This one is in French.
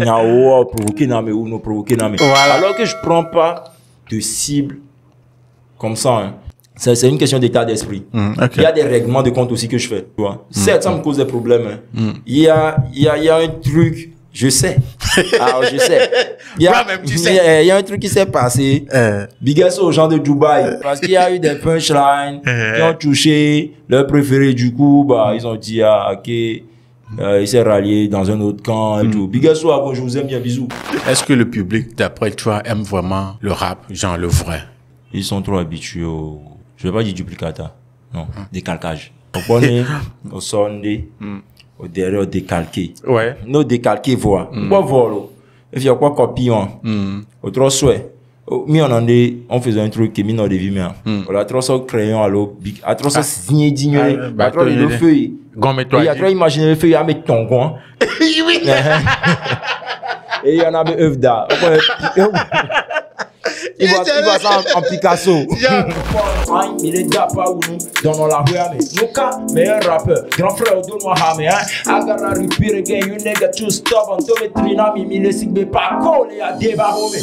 Nyao, provoquer non, mais ou provoquer non, mais. Voilà. Alors que je prends pas de cible comme ça. hein. C'est une question d'état d'esprit. Ok. Il y a des règlements de compte aussi que je fais. Tu vois. Certes, ça me cause des problèmes. hein. Il, y a, il, y a, il y a un truc, je sais. Alors, je sais. Il y, a, Toi-même, tu sais. il y a- il y a un truc qui s'est passé. Euh, Big up aux gens de Dubaï. Parce qu'il y a eu des punchlines qui ont touché leur préféré. Du coup, bah, ils ont dit, ah, ok, euh, il s'est rallié dans un autre camp et tout. À vous, je vous aime bien, bisous. Est-ce que le public, d'après toi, aime vraiment le rap, genre le vrai? Ils sont trop habitués au, je vais pas dire duplicata. Non, décalcage. Au bonnet, au sonde, au derrière, décalqué. Ouais. Nous décalqué, voir. Quoi voir? Et puis, quoi copier, hein? Au trop souhait. Au- Mi on en est, on faisait un truc qui mi non devi trop toi, le il est- feuille. Gomme-toi. Il y a trop imaginé le feuille à mettre ton coin. oui. Et il y en avait œuvre d'art. Il voit, il voit ça en, en Picasso. Hein, il est gars pas où nous donnons la rue à mais nous cas meilleur rappeur grand frère donne-moi hammer hein I gotta repeat again you nigga too stubborn me mi mi le sigbe coller à débat homie